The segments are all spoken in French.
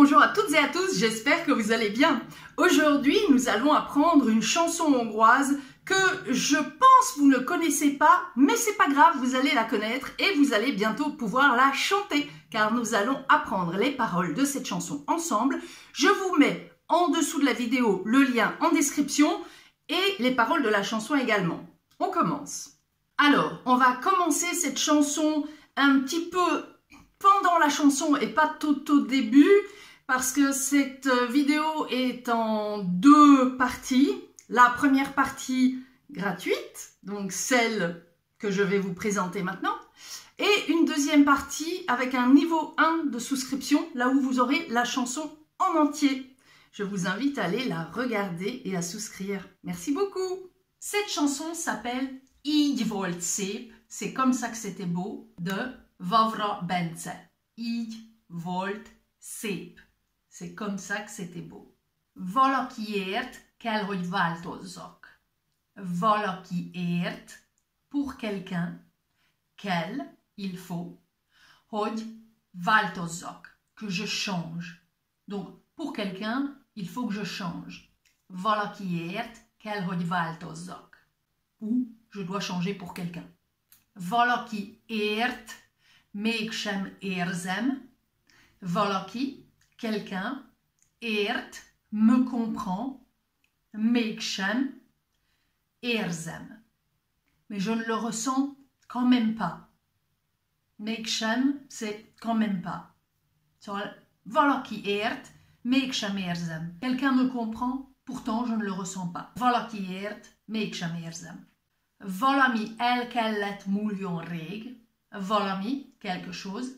bonjour à toutes et à tous, j'espère que vous allez bien. Aujourd'hui, nous allons apprendre une chanson hongroise que je pense vous ne connaissez pas, mais c'est pas grave, vous allez la connaître et vous allez bientôt pouvoir la chanter, car nous allons apprendre les paroles de cette chanson ensemble. Je vous mets en dessous de la vidéo le lien en description et les paroles de la chanson également. On commence. Alors, on va commencer cette chanson un petit peu pendant la chanson et pas tout au début parce que cette vidéo est en deux parties. La première partie gratuite, donc celle que je vais vous présenter maintenant, et une deuxième partie avec un niveau 1 de souscription, là où vous aurez la chanson en entier. Je vous invite à aller la regarder et à souscrire. Merci beaucoup. Cette chanson s'appelle Így volt c'est comme ça que c'était beau, de Vavra Bence. Így volt. C'est comme ça que c'était beau. Valakiért kell, hogy változzak. Valakiért, pour quelqu'un, kell, il faut, hogy változzak, que je change. Donc, pour quelqu'un, il faut que je change. Valakiért kell, hogy változzak. Ou je dois changer pour quelqu'un. Valakiért mégsem érzem. Valaki, quelqu'un, ért, me comprend, mégsem, érzem. Mais je ne le ressens quand même pas. Mégsem, c'est quand même pas. Valaki ért, mégsem érzem. Quelqu'un me comprend, pourtant je ne le ressens pas. Valaki ért, mégsem érzem. Valami el kellett múljon rég. Valami, quelque chose.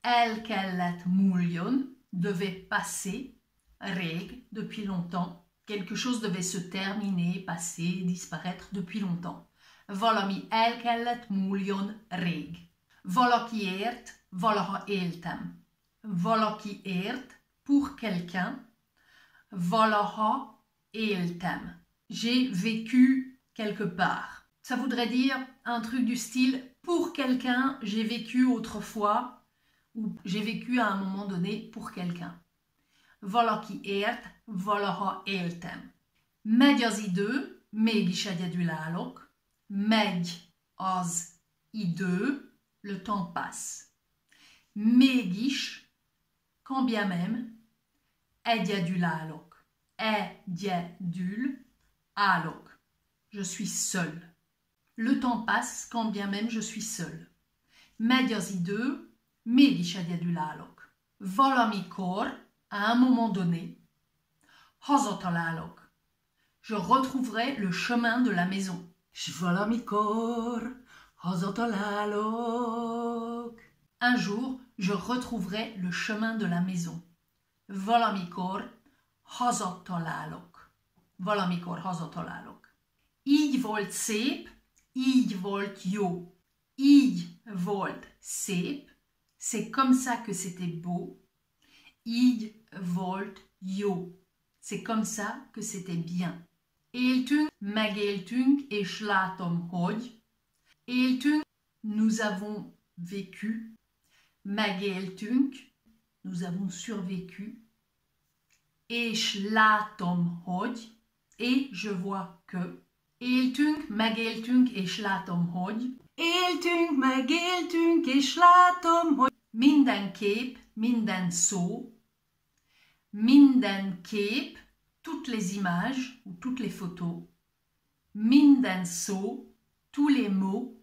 El kellett múljon, devait passer. Rég, depuis longtemps. Quelque chose devait se terminer, passer, disparaître depuis longtemps. Valami el kellett múljon rég. Valakiért, valaha éltem. Valakiért, pour quelqu'un. Valaha éltem. J'ai vécu quelque part. Ça voudrait dire un truc du style pour quelqu'un, j'ai vécu autrefois ou j'ai vécu à un moment donné pour quelqu'un. Valaki ért, valaha éltem. Megy az idő, mégis egyedülállok. Megy az idő, le temps passe. Mégis, quand bien même, egyedülállok. Egyedül, állok. Je suis seul. Le temps passe quand bien même je suis seul. Megy az mégis egyedülállok. Valamikor, à un moment donné, hazatalálok. Je retrouverai le chemin de la maison. Valamikor, hazatalálok. Un jour, je retrouverai le chemin de la maison. Valamikor, hazatalálok. Valamikor hazatalálok. Így volt szép, így volt jó. Így volt szép. C'est comme ça que c'était beau. Így volt jó. C'est comme ça que c'était bien. Éltünk, megéltünk, és látom, hogy. Éltünk, nous avons vécu. Megéltünk, nous avons survécu. És látom, hogy. Et je vois que. Éltünk, megéltünk, és látom, hogy. Éltünk, megéltünk, és látom, hogy. Minden kép, minden szó. Minden kép, toutes les images ou toutes les photos. Minden szó, tous les mots.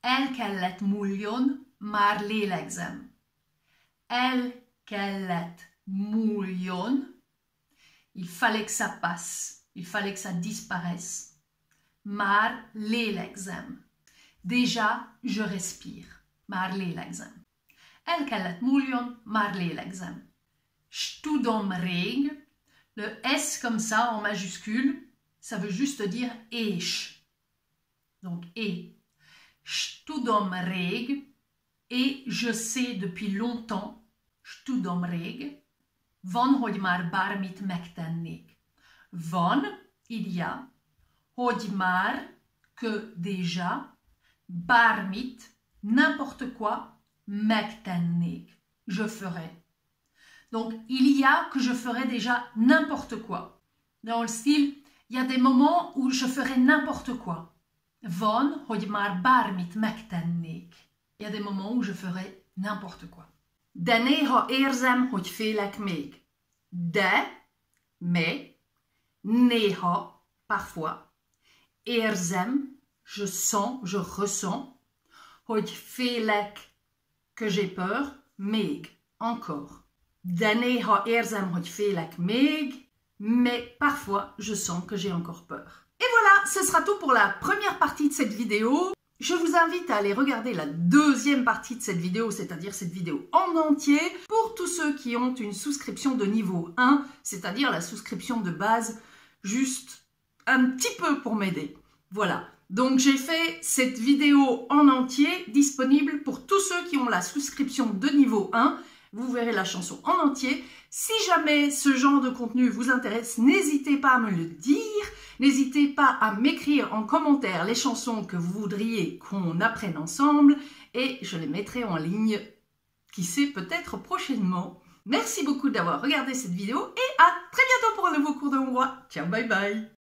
El kellett múljon, már lélegzem. El kellett múljon. Il fallait que ça passe. Il fallait que ça disparaisse. Már lélegzem. Déjà, je respire. Már lélegzem. El kellett múljon, már lélegzem. Studom rég. Le S comme ça en majuscule, ça veut juste dire és. Donc et. Studom rég. Et je sais depuis longtemps. Studom rég. Van, hogy már bármit megtennék. Van, il y a, hogy már, que déjà, bármit, n'importe quoi, megtennék, je ferai. Donc, il y a que je ferai déjà n'importe quoi. Dans le style, il y a des moments où je ferai n'importe quoi. Van, hogy maar bármit megtennék. Il y a des moments où je ferai n'importe quoi. De néha érzem, hogy félek még. De, mais, néha, parfois, érzem, je sens, je ressens, hogy félek, que j'ai peur, még, encore. Néha érzem, hogy félek még, mais parfois je sens que j'ai encore peur. Et voilà, ce sera tout pour la première partie de cette vidéo. Je vous invite à aller regarder la deuxième partie de cette vidéo, c'est-à-dire cette vidéo en entier, pour tous ceux qui ont une souscription de niveau 1, c'est-à-dire la souscription de base, juste un petit peu pour m'aider. Voilà, donc j'ai fait cette vidéo en entier disponible pour tous ceux qui ont la souscription de niveau 1. Vous verrez la chanson en entier. Si jamais ce genre de contenu vous intéresse, n'hésitez pas à me le dire. N'hésitez pas à m'écrire en commentaire les chansons que vous voudriez qu'on apprenne ensemble et je les mettrai en ligne, qui sait, peut-être prochainement. Merci beaucoup d'avoir regardé cette vidéo et à très bientôt pour un nouveau cours de hongrois. Ciao, bye bye